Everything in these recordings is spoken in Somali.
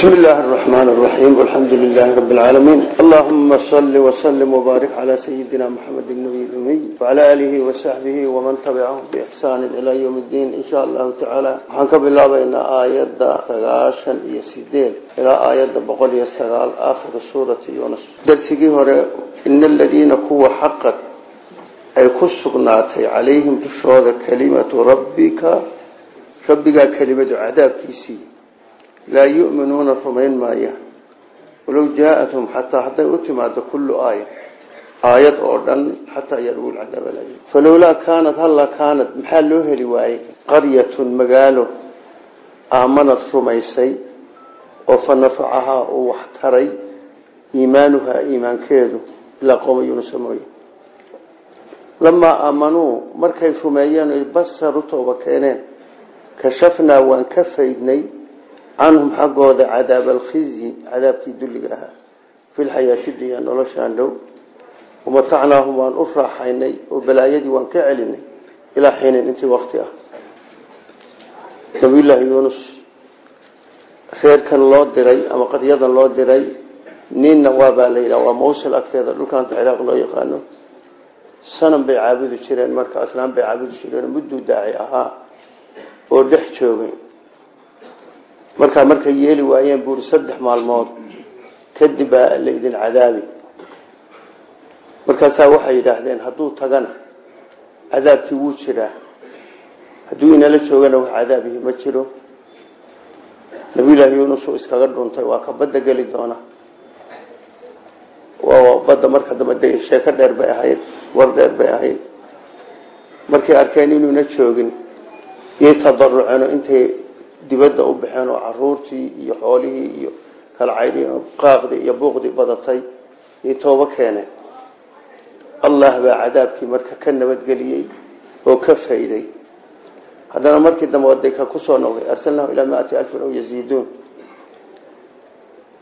بسم الله الرحمن الرحيم والحمد لله رب العالمين اللهم صل وسلم وبارك على سيدنا محمد النبي الأمي وعلى آله وصحبه ومن تبعهم بإحسان إلى يوم الدين إن شاء الله تعالى حنك بالله بين آيات ثلاثا يسيدين إلى آيات بقول يسغال آخر سورة يونس درسكي هره إن الذين كوا حقا أي كسقناتي عليهم تشهد كلمة ربك ربك كلمة عذاب كيسي laa yu'minuuna rumayn maayaan walow jaa-athum xataa hadday u timaado kullu aaya aayad oo dhan xataa ayaa ugu cadaabalayo falowlaa kaanad hallaa kaanad maxaa loo heli waayey? Qaryatun magaalo aamanad rumaysay oo fa nafacahaa uu wax taray iimaanuhaa iimaankeedu ilaa qooma yunusa mooye. Lamaa aamanuu markay rumeeyeen keeneen. Kashafnaa waan ka faydnay canhum xaggooda cadaab alkhizi cadaabkii dulliga ahaa. Fi lxayaati dunya noloshaan dhow. Wamatacnaahum waan u raaxaynay oo balaayadii waan ka celinay ilaa xiinin intii wakti ah. Nabiyullaahi yuunus reerkan loo diray ama qaryadan loo diray ninna waa baa la yidhaha waa mawsil agteeda dhulkaanta ciraaq loo yaqaano. Sanam bay caabudi jireen marka asnaan bay caabudi jireen mudduu ahaa oo dhex joogay markaa markay yeeli waayeen buuri saddex maalmood kadib baa laydin cadaabi. Markaasaa waxay yidhaahdeen hadduu tagana cadaabkii wuu jiraa hadduu inala joogana wax cadaabihi ma jiro. Nabiyullaahi yuunus uu iskaga dhuntay waa ka badda geli doona. Badda marka dambe de sheeko dheer bay ahayd war dheer bay ahayd. Markay arkeen inuuna joogin yay tadaruceen intay dibadda u baxeen oo caruurtii iyo xoolihii iyo kala caydhi qaaqdii iyo buuqdii badatay iyo toobo keeneen allah baa cadaabkii marka ka nabadgeliyey oo ka fayday. Haddana markii dambe waday ka ku soo noqday arsalnahu ilaa maati alfin aw yaziiduun.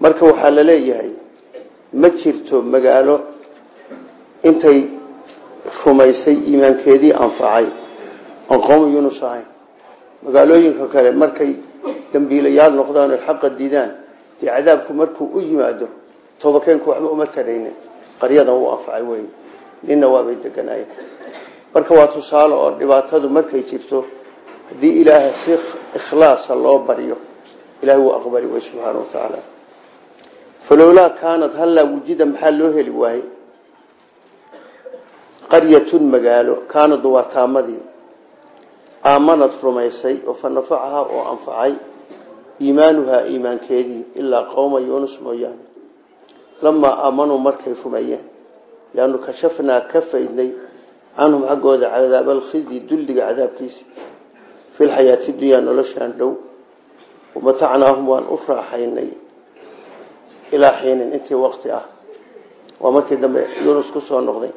Marka waxaa la leeyahay ma jirto magaalo intay rumaysay iimaankeedii anfacay oon qowmi yunus ahayn magaalooyinka kale markay dambiilayaal noqdaan oo xaqa diidaan dee cadaabku markuu u yimaado toobakeenku waxba uma taraynin. Qaryadan uu anfacay wey ninna waabay deganaayeen marka waa tusaale oo dhibaatadu markay jirto haddii ilaaha si ikhlaasa loo baryo ilahay wuu aqbali wey subxaana wa tacaala. Falowlaa kaanad hallaa wujida maxaa loo heli waayey? Qaryatun magaalo kaanadu waa taamadii aamanad rumaysay oo fa nafacahaa oo anfacay iimaanuhaa iimaankeedii ilaa qowma yuunus mooyaane. Lamaa aamanuu markay rumeeyeen yaanu kashafnaa ka faydnay canhum xaggooda cadaab alkhizyi dulliga cadaabkiisa fi lxayaati dunyaa noloshaan dhow wamatacnaahum waan u raaxaynay ilaa xiinin intii waqti ah. Waa markii dambe yuunus ku soo noqday.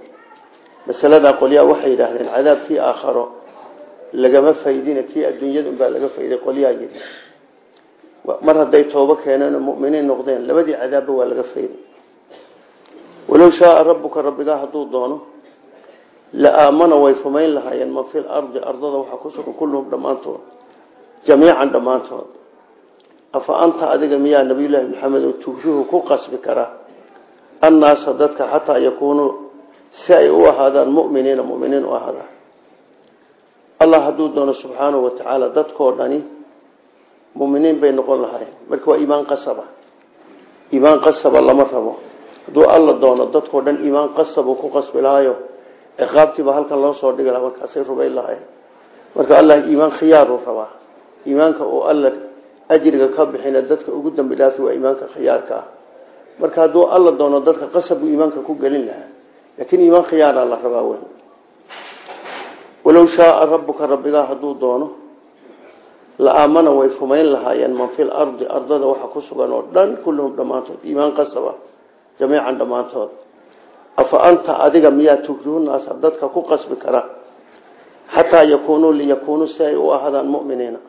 Masaladaa qolyaa waxay yidhaahdeen cadaabkii aakharo lagama faydina kii adduunyada unbaa laga fayday qolyaha yiri mar hadday toobo keeneen oo mu'miniin noqdeen labadii cadaabba waa laga fayday. Walow shaaa rabbuka rabbigaa hadduu doono la aamana way rumayn lahaayeen man fil ardi ardada waxaa ku sugan kulluhum dhammaantood jamiican dhammaantood. Afa anta adiga miyaa nabiyullaahi maxamed oo tugshuhu ku qasbi karaa annaasa dadka xataa yakuunuu si ay u ahaadaan mu'miniina mu'miniin u ahaadaan allah hadduu doono subxaanahu wa tacaala dadkoo dhani muminiin bay noqon lahaayeen. Marka waa iimaan qasaba. Iimaan qasaba lama rabo. Hadduu alla doono dadkoo dhan iimaan qasabuu ku qasbi lahaayo ciqaabtiiba halkan loo soo dhigi laha markaasay rubayn lahaayeen. Marka allah iimaan khiyaaruu rabaa. Iimaanka uu alla ajriga ka bixina dadka ugu dambi dhaafi waa iimaanka khiyaarka. Ah marka hadduu alla doono dadka qasab buu iimaanka ku gelin lahaa laakiin iimaan khiyaara la rabaa walow shaaa rabbuka rabbigaa hadduu doono la aamana way rumayn lahaayeen man fil ardi ardada waxa ku sugan oo dhan kulluhum dhammaantood iimaan qasaba jamiican dhammaantood. Afa anta adiga miyaa tugrihunaasa dadka ku qasbi kara xataa yakuunuu liyakuunuu si ay u ahaadaan mu'miniina.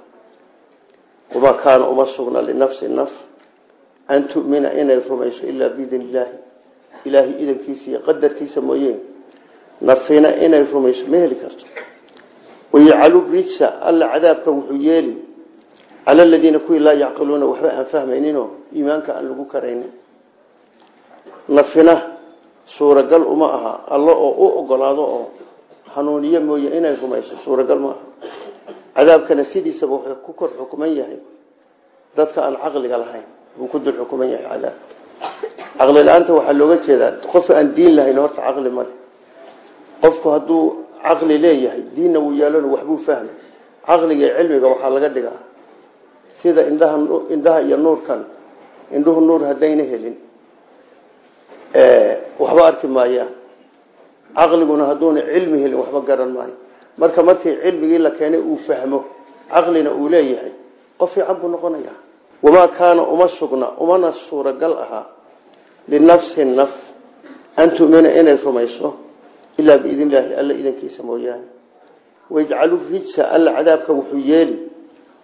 Wamaa kaana uma sugna linafsi naf an tu'mina inay rumayso ilaa biidn illaahi ilaahay idankiisa iyo qadarkiisa mooye nafina inay rumayso ma heli karto wayajcalu rijsa alla cadaabka wuxuu yeeli cala aladiina kuwii laa yacqiluuna waxba aan fahmayninoo iimaanka aan lagu karaynin nafina suuragal uma aha allo oo u ogolaado oo hanuuniye mooye inay rumayso suuragal ma aha cadaabkana sidiisaba wuxuu ku kor xukuman yahay dadka aan caqliga lahayn buu ku dul xukuman yahay cadaabka caqli la'aanta waxaa looga caqli leeyahay diinna wuu yeelano waxbuu fahmay. Caqliga cilmiga waxaa laga dhigaa. Sida indhaha indhaha iyo nuurkan indhuhu nuur haddayna helin. Waxba arki maayaan. Caqliguna hadduuna cilmi helin waxba garan maayo. Marka markii cilmigii la keenay uu fahmo caqlina uu leeyahay qof fiican buu noqonaya wamaa kaana uma sugna umana suuragal ahaa. Linafsin naf. An tumina inay rumayso ilaa biidn illaahi alla idankiisa mooyaane wayajcalu rijsa alla cadaabka wuxuu yeeli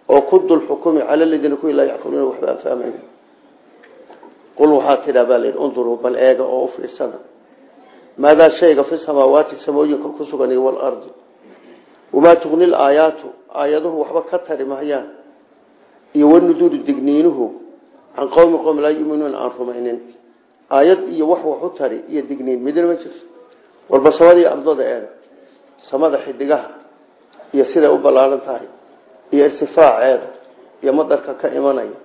oo ku dul xukumi cala ladiina kuwii laa yacqiluuna waxba aan qul waxaa tidhaa baa layidhi unduruu bal eega oo u fiirsada maadaa shayga fi samaawaati samooyinka ku sugan iyo walardi wamaa tugni laayaatu aayaduhu waxba ka tari mahayaan iyo wanuduuru digniinuhu can qowmi qowm laa yuminuuna aan rumaynin aayad iyo wax wax u tari iyo digniin midna ma jirto walba samadii ardada eega samada xidigaha iyo siday u ballaaran tahay iyo irtifaaceeda iyo madarka ka imanaya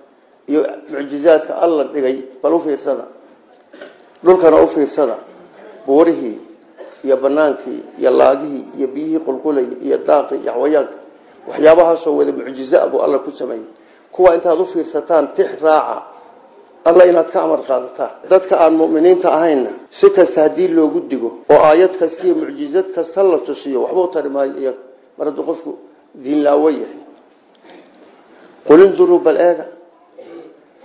iyo mucjizaadka alla dhigay bal u fiirsada dhulkana u fiirsada buurihii iyo banaankii iyo laagihii iyo biyihii qulqulayay iyo daaqii iyo xawayaanka waxyaabahaasoo wada mucjiza buu alla ku sameeyey. Kuwa intaad u fiirsataan tix raaca alla inaad ka amar qaadataan dadka aan mu'miniinta ahayna si kasta haddii loogu digo oo aayad kasta iyo mucjizad kasta la tusiyo waxba u tari maayo mar hadduu qofku diinlaawo yahay. Qul induruu bal eega.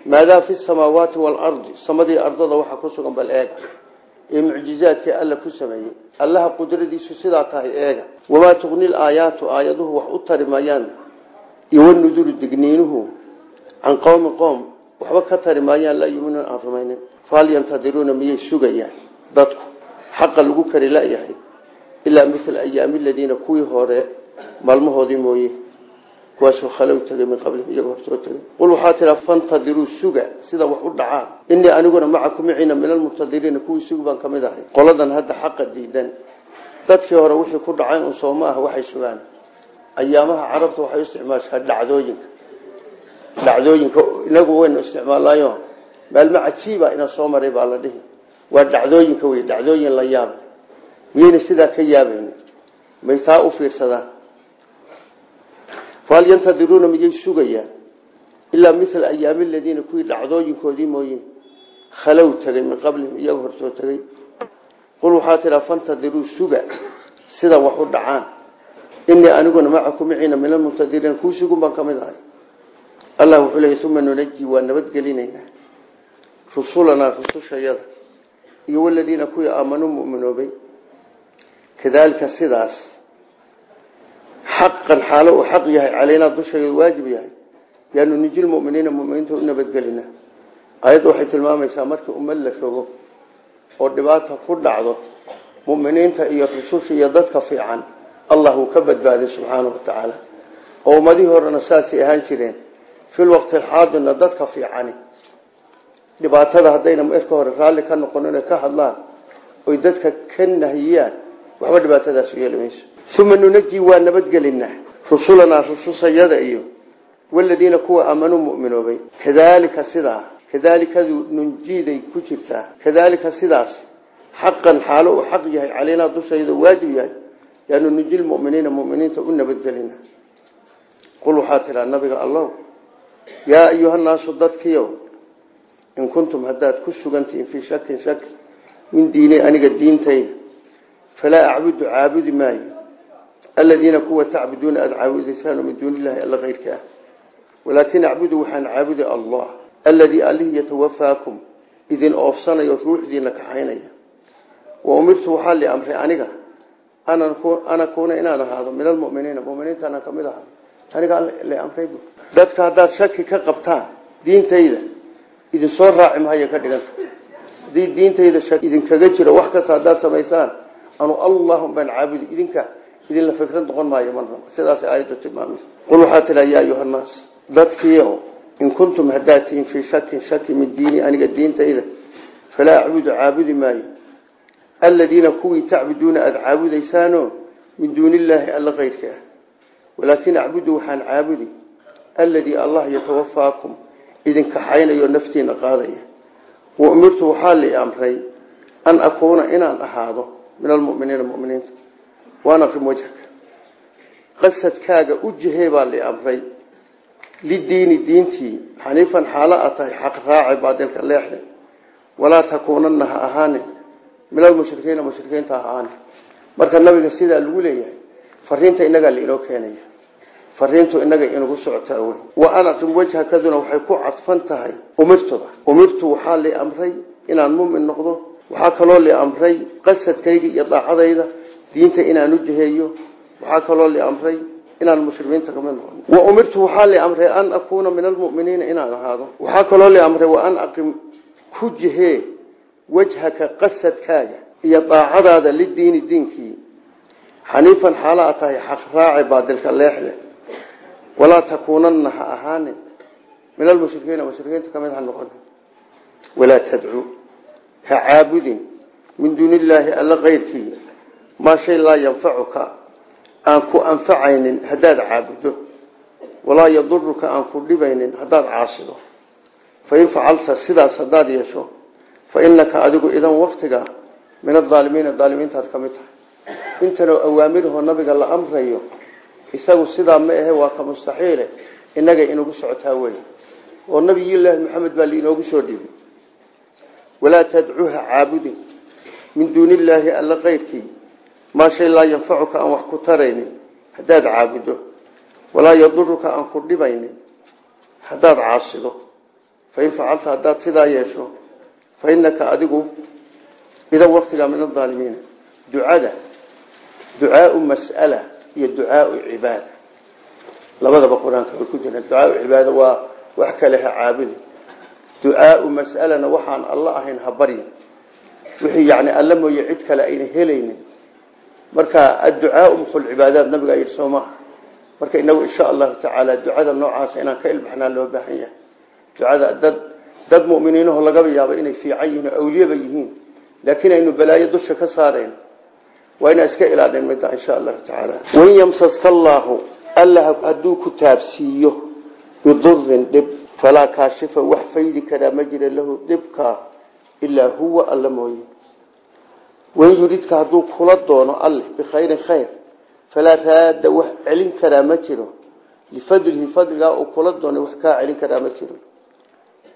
Maadaa fi samaawaati waalardi samadii ardada waxaa ku sugan bal eega. Ee mucjizaadkii alla ku sameeyey. Allaha qudradiisu sidaa tahay eega. Wamaa tugni laayaatu aayaduhu wax u tari maayaan. Iyo wanuduru digniinuhu can qowmi qowm waxba ka tari maayaan laa yuminuun aan rumaynin. Fahal yantadiruuna miyay sugayaan dadku? Xaqa lagu kari layahay ilaa mila ayaami aladiina kuwii hore maalmahoodii mooye. Kuwaasoo khalow tegay min qablihim iyaga hortoo tegay qul waxaa tiraa fantadiruu suga sida wax u dhacaan. Inii aniguna macakum miciina min almubtadiriina kuwii sugi baan ka mid ahay. Qoladan hadda xaqa diidan. Dadkii hore wixii ku dhacay un soo ah waxay sugaan. Ayaamaha carabta waxay u isticmaashaa dhacdooyinka dhacdooyinka inagu waynu isticmaalayo maalmo cajiiba ina soo maray baa la dhihi. Waa dhacdooyinka wey dhacdooyin la yaab. Miyayna sidaa ka yaabayn may taa u fiirsadaan fahal yantadiruuna miyay sugayaan? Ilaa mila ayaami aladiina kuwii dhacdooyinkoodii mooye khalow tegay min qablihim iyaga hortoo tegay qul waxaa tidhaa fantadiruu suga. Sida wax u dhacaan. Inii aniguna macakum miciina min almubtadiriina kuu sugun baan ka mid ahay allah wuxuu leeyay uma nunaji waa nabadgelinaynaa rusulanaa rusushayada iyo waladiina kuwii aamanuu muminoobay. Kadaalika sidaas xaqan xaalo uu xaq yahay calaynaa dushayda waajib yahay yaanu nijil muminiina muminiinta u nabadgelina ayadda waxay tilmaamaysaa markii ummad la rogo oo dhibaata ku dhacdo muminiinta iyo rususha iyo dadka fiican allah uu ka badbaaday subxaanahu wa tacaala oo ummadihii horena fil waqti alxaadirna dadka fiicani dhibaatada haddayna marka hore raalli ka noqon inay ka hadlaan oy dadka ka nahiyaan waxba dhibaatadaas yeeli mayso uma nunaji waa nabadgelinaa rusulanaa rususayada iyo waladiina kuwa aamanuu muminoobay kadaalika sidaa kadaalikadu nunjiiday ku jirtaa kadaalika sidaas xaqan xaalo uu xaq yahay calaynaa dushayda waajib yahay yaanu nujil muminiina muminiinta u nabadgelina qul waxaa yaa ayuhannaasu dadkiiow in kuntum haddaad ku sugantihiin fii shakin shaki min diini aniga diintayda falaa acbudu caabudi maayo aladiina kuwa tacbuduuna aada caabudaysaan min duuni illahi alla keyrka ah walaakin acbudu waxaan caabudi allah aladii allihii yatawafaakum idin oofsanayo ruuxdiina kaxaynaya wa umirtu waxaa li amray aniga ana kuuna inaan ahaado min almuminiina muminiinta anaan ka mid ahaado aniga la amray dadka haddaad shaki ka qabtaan diintayda idin soo raaci mahayo ka dhiganta haddii diintayda shaki idinkaga jiro wax kasta haddaad samaysaan anu allahum baan caabudi idinka idinla fikrad noqon maayo marna sidaas aayaddu tilmaamaysa. Qul waxaa tidhaa yaa ayuha nnaas in kuntum haddaad tihiin fii shakin shaki min diini aniga diintayda falaa acbudu caabudi maayo. Aladiina kuwii tacbuduuna aada caabudaysaano min duuni illaahi alla keyrka ah walaakin acbudu waxaan caabudi alladii allah yatawafaakum idinkaxaynayo naftiina qaadaya. Wa umirtu waxaa li amray an akuuna inaan ahaado min almuminiina muminiinta. Waan aqim wajhaka. Qasadkaaga u jihee baa li amray. Lidiini diintii xaniifan xaalo a tahay xaq raace baadilka leexde walaa takuunana ha ahaanin. Min almushrikiina mushrikiinta ha ahaanin. Marka nabiga sidaa lagu leeyahay fariinta inagaa fariintu inaga inagu socotaa wey. Wa an aqim wajhakaduna waxay ku cadfan tahay umirtuda umirtu waxaa li amray inaan mumin noqdo. Waxaa kaloo li amray qasadkayga iyo daacadayda diinta inaan u jiheeyo. Waxaa kaloo li amray inaan mushrikiinta ka mid noqon wa umirtu waxaa li amray an akuuna min almuminiina inaan ahaado. Waxaa kaloo li amray wa an aqim ku jihee wajhaka qasadkaaga iyo daacadaada lidiini diinkii. Xaniifan xaalo a tahay xaq raace baadilka leexde walaa takuunana ha ahaanin. Min almushrikiina mushrikiinta ka mid ha noqon walaa tadcuu. Ha caabudin. Min duuni illaahi alla keyrkii maa shay laa yanfacuka. Aan ku anfacaynin haddaad caabuddo walaa yaduruka aan ku dhibaynin haddaad caasido fain facalta sidaas haddaad yeesho fa inaka adigu idan waktiga min adaalimiina daalimiintaad ka mid tahay. Intanoo awaamirahoo nabiga la amrayo isagu sidaa ma ahe waa ka mustaxiile inaga inagu socotaa wey oo nabiyullaahi maxamed baa liinoogu soo dhiibay walaa tadcuuha caabudin min duuni illaahi alla keyrkii maa shay laa yanfacuka aan wax ku taraynin haddaad caabuddo walaa yaduruka aan ku dhibaynin haddaad caasido. Fain facalta haddaad sidaa yeesho fa inaka adigu idan waktigaa min adaalimiina ducada ducaau mas'ala iyo ducaau cibaada labadaba qur'aanka way ku jiraan. Ducaau cibaada waa wax kale ha caabudi ducaau mas'alana waxaan alla ahayn ha baryin. Wixii yani alla mooye cid kale ayna helaynin. Marka adducaau mukhul cibaadaat nabiga yidhi soo maaha marka inagu insha allahu tacaala ducada noocaasa inaan ka ilbaxnaa loo baahan yahay. Ducada dad dad muminiinaho lagaba yaabo inay fiican yihiin oo awliyaba yihiin. Laakiin aynu balaayo dusha ka saarayn waa inaa iska ilaadeen midda insha allahu tacaala wain yamsaska allaahu alla hadduu ku taabsiiyo bidurin dhib falaa kaashifa wax faydi karaa ma jira lahu dhibka ilaa huwa alla mooye. Wain yuridka hadduu kula doono alle bikhayrin khayr falaa raada wax celin karaa ma jiro. Lifadlihi fadligaa uu kula doonay wax kaa celin karaa ma jiro.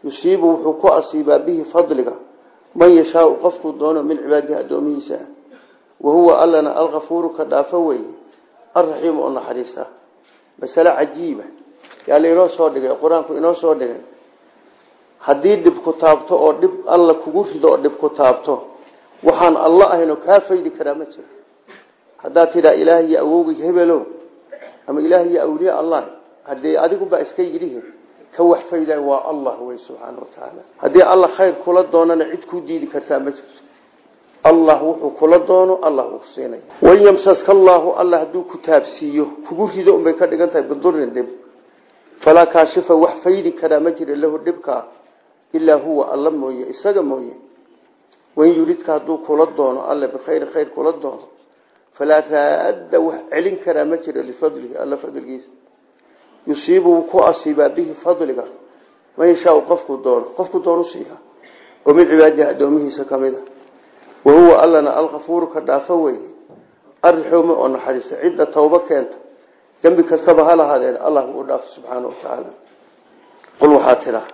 Yusiibu wuxuu ku wahuwa allana alkafuuru ka dhaafo weye alraxiimu oo naxariista masale cajiiba yaa lainoo soo dhigay qur'aanku inoo soo dhigay. Haddii dhib ku taabto oo dhib alla kugu rido oo dhib ku taabto waxaan alla ahaynoo kaa faydi karaa ma jiro. Haddaad tidhaa ilaah iyo awowgay hebelo ama ilaah iyo awliya allah haddii adiguba iska yidhihi ka wax fayday waa allah wey subxaana wa tacaala. Haddii alla khayr kula doonana cid kuu diidi kartaa ma jirto allah wuxuu kula doono allah uu siinaya wain yamsaska allaahu alla hadduu ku taabsiiyo kugu rido unbay ka dhigan tahay bidurin dhib. Falaa kaashifa wax faydi karaa ma jira lahu dhibkaa ilaa huwa alla mooye isaga mooye. Wain yuridka hadduu kula doono alle bikhayri khayr kula doono falaa raadda wax celin karaa ma jiro lifadlihi alla fadligiisa. Yusiibu wuu ku asiibaa bihi fadliga man wahuwa allana alkafuuru ka dhaafo weye arixuuma oo naxariista cidda tawbo keenta dembi kastaba ha lahaadeen allah wuu dhaafo subxaana wa tacaala. Qul waxaa tidhaa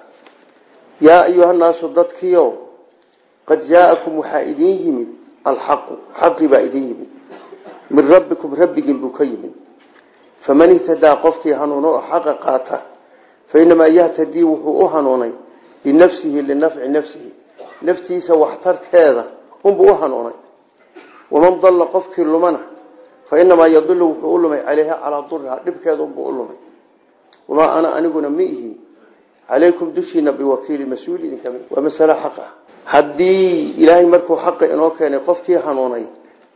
yaa ayuhannaasu dadkiiow qad jaa'akum waxaa idiin yimid alxaqu xaqi baa idiin yimid. Min rabbikum rabbigiin buu ka yimid. Faman ihtadaa qofkii hanuuno oo xaqa qaata fa inamaa unbuu u hanuunay. Waman dalla qofkii lumana fa inamaa yadilu wuxuu u lumay caleyha calaa duriha dhibkeeda unbuu u lumay. Wamaa ana aniguna ma ihi calaykum dushiina biwakiili mas'uul idinka mi waa masale xaq ah. Haddii ilaahay markuu xaqa inoo keenay qofkii hanuunay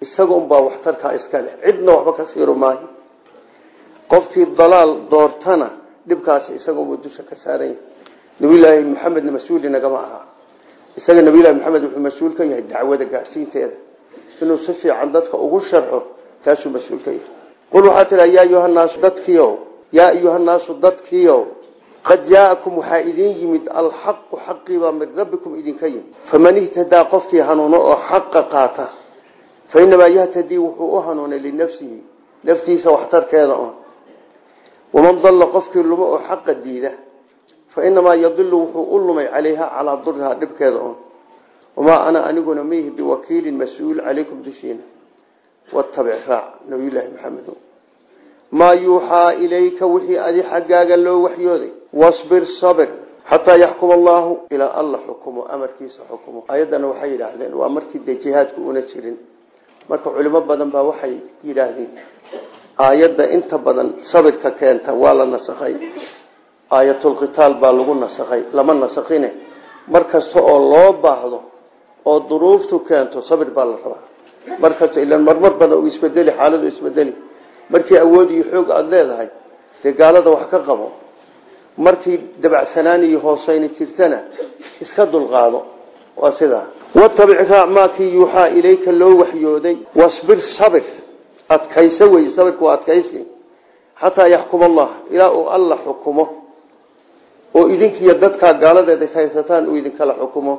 isaga unbaa waxtarkaa iska leh. Cidna waxba ka siiru maayo qofkii dalaal doortana dhibkaasi dusha ka saaran yahay nabiyullaahi maxamedna mas'uuli isaga nabiyullahi maxamed wuxuu mas'uul ka yahay dacwada gaadhsiinteeda inuu si fiican dadka ugu sharxo taasuu mas'uul ka yahay. qul waxaa tiraa yaa ayuhanaasu dadkiiow yaa ayuhanaasu dadkiiow qad jaa'akum waxaa idin yimid alxaqu xaqiibaa min rabbikum idinka yimid. faman ihtadaa qofkii hanuuno oo xaqa qaata fa inamaa yahtadii wuxuu u hanuunay linafsihi. naftiisa waxtarkeeda on waman dalla qofkii lumo oo xaqa diida fa inamaa yadilu wuxuu u lumay calayha calaa durihaa dhibkeeda on wamaa ana aniguna mayhi biwakiilin mas'uul calaykum dushiina watabic raac nabiyullaahi maxamed maa yuuxaa ilayka wixii adi xaggaaga loo waxyooday wasbir sabir xataa yaxkuma allaahu ilaa alla xukumo amarkiisa xukumo ayaddana waxay yidhaahdeen waa markii dee jihaadku una jirin marka culimo badan baa waxay yidhaahdeen aayadda inta badan sabirka keenta waa la nasakhay aayatulqitaal baa lagu nasakhay lama nasakhine mar kasta oo loo baahdo oo duruuftu keento sabir baa la rabaa. Markasta ila marmar badan uu isbedeli xaaladu isbedeli. Markii awood iyo xoog aada leedahay dee gaalada wax ka qabo. Markii dabacsanaan iyo hoosayna jirtana iska dulqaado. Waa sidaa watabic raac maakii yuuxaa ilayka loo waxyooday. Wasbir sabir. Adkayso wey sabirku adkaysi. Xataa yaxkuma allah ilaa uu alla xukumo oo idinkiiyo dadkaa gaaladeeda haysataan uu idinkala xukumo.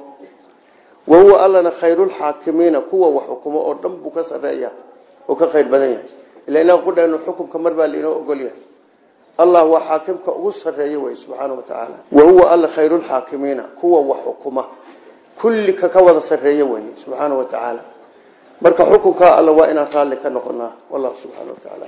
Wahuwa allana khayrulxaakimiina kuwa wax xukumo oo dhan buu ka sareeya oo ka khayr badan yahay. Ila inaa qudheenu xukumka mar baa lainoo ogol yahay. Allah waa xaakimka ugu sareeya wey subxaana wa tacaala. Wahuwa alla khayrulxaakimiina kuwa wax xukuma. Kulli ka wada sareeya wey subxaana wa tacaala. Marka xukunkaa alla waa inaan raalli ka noqonaa wallahu subxana wa tacaala